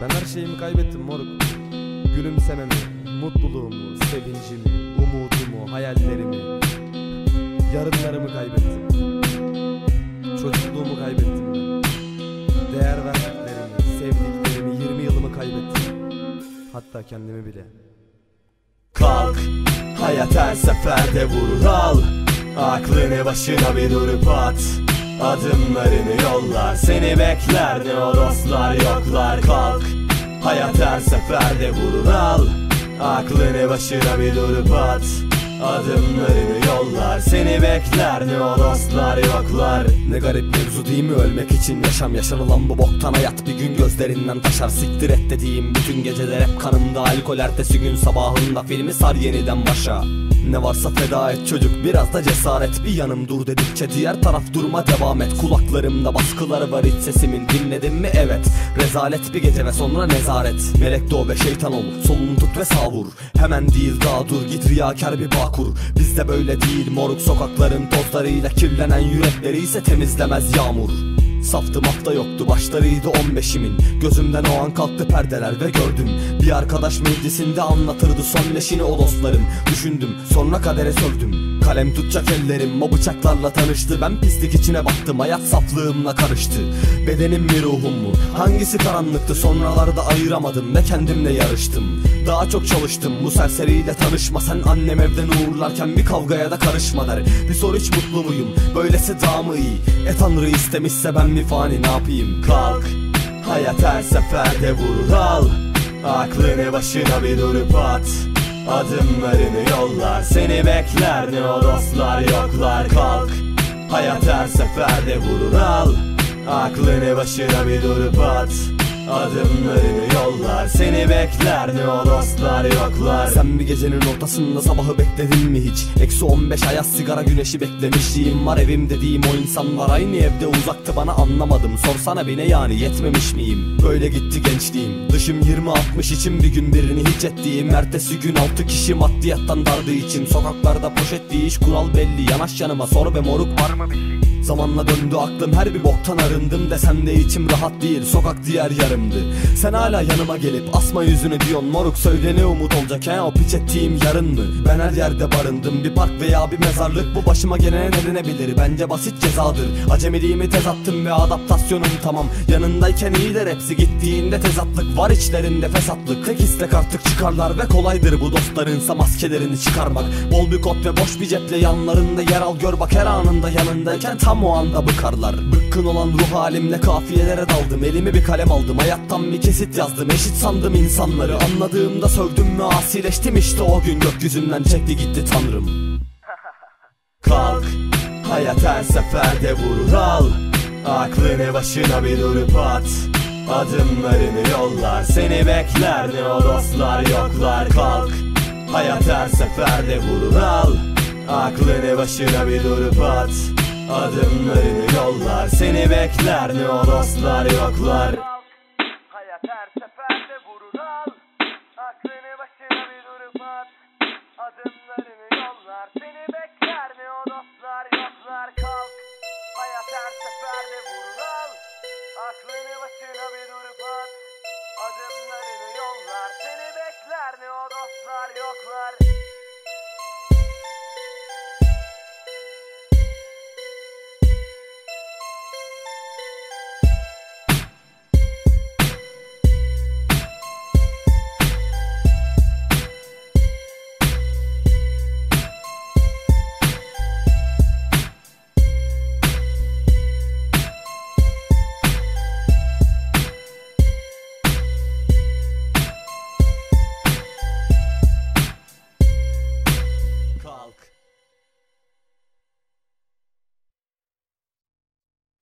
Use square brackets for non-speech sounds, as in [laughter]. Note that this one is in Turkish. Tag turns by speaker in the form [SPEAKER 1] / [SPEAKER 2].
[SPEAKER 1] Ben her şeyimi kaybettim moruk. Gülümsememi, mutluluğumu, sevincimi, umudumu, hayallerimi. Yarınlarımı kaybettim. Çocukluğumu kaybettim Değer verdiklerimi, sevdiklerimi, 20 yılımı kaybettim. Hatta kendimi bile.
[SPEAKER 2] Kalk Hayat her seferde vurur al Aklını başına bir durup at Adımlarını yollar Seni bekler ne o dostlar yoklar. Kalk Hayat her seferde vurur al. Aklını başına bir durup at. Adımlarını yollar Seni bekler ne o dostlar yoklar.
[SPEAKER 3] Ne garip mevzu değil mi? Ölmek için yaşam yaşanılan bu boktan hayat. Bir gün gözlerinden taşar siktir et dediğim bütün geceler hep kanımda. Alkol ertesi gün sabahında filmi sar yeniden başa ne varsa feda et çocuk biraz da cesaret. Bir yanım dur dedikçe diğer taraf durma devam et. Kulaklarımda baskıları var iç sesimin dinledin mi? Evet. Rezalet bir gece ve sonra nezaret. Melek doğ ve şeytan ol solunu tut ve sağ vur. Hemen değil daha dur git riyakar bir bağ kur. Bizde böyle değil moruk sokakların tozlarıyla Kirlenen yürekleri ise temizlemez yağmur. Saftım hafta yoktu başlarıydı 15'imin Gözümden o an kalktı perdeler ve gördüm. Bir arkadaş meclisinde anlatırdı son leşini o dostlarım. Düşündüm sonra kadere sövdüm Kalem tutacak ellerim o bıçaklarla tanıştı. Ben pislik içine baktım hayat saflığımla karıştı. Bedenim mi ruhum mu? Hangisi karanlıktı? Sonralarda ayıramadım ve kendimle yarıştım. Daha çok çalıştım bu serseriyle tanışma. Sen annem evden uğurlarken bir kavgaya da karışma der. Bir sor hiç mutlu muyum? Böylesi daha mı iyi? E tanrı istemişse ben mi fani ne yapayım?
[SPEAKER 2] Kalk Hayat her seferde vurur al Aklını başına bir durup at Adımlarını yollar Seni bekler. Ne o dostlar yoklar Kalk. Hayat her seferde vurur al. Aklını başına bir durup at Adımlarını yollar Seni bekler. Ne o dostlar yoklar.
[SPEAKER 3] Sen bir gecenin ortasında sabahı bekledin mi hiç? Eksi 15 ayaz sigara güneşi beklemişliğim var. Evim dediğim o insanlar aynı evde uzaktı. Bana anlamadım. Sorsana bir ne yani yetmemiş miyim? Böyle gitti gençliğim. Dışım 20-60 için bir gün birini hiç ettiğim. Ertesi gün 6 kişi maddiyattan dardığı için. Sokaklarda poşetli iş kural belli. Yanaş yanıma sor be moruk. Var mı bir şey? Zamanla döndü aklım her bir boktan arındım. Desem de içim rahat değil. Sokak diğer yarımdı Sen hala yanıma gelip asma yüzünü diyorsun. Moruk söyle ne umut olacak he? O piç ettiğim yarın mı? Ben her yerde barındım. Bir park veya bir mezarlık Bu başıma gelene ne denebilir? Bence basit cezadır. Acemiliğimi tez attım ve adaptasyonum tamam. Yanındayken iyiler hepsi gittiğinde tezatlık Var içlerinde fesatlık. Tek istek artık çıkarlar ve kolaydır bu dostlarınsa maskelerini çıkarmak. Bol bir kot ve boş bir ceple yanlarında yer al gör bak her anında yanındayken tam o anda bıkarlar. Bıkkın olan ruh halimle kafiyelere daldım Elime bir kalem aldım hayattan bir kesit yazdım Eşit sandım insanları. Anladığımda sövdüm ve asileştim işte o gün. Gökyüzünden çekti gitti tanrım. [laughs]
[SPEAKER 2] Kalk Hayat her seferde vurur al Aklını başına bir durup at. Adımlarını yollar Seni bekler ne o dostlar yoklar. Kalk Hayat her seferde vurur al Aklını başına bir durup at. Adımlarını yollar Seni bekler ne o dostlar yoklar
[SPEAKER 4] Adımlarını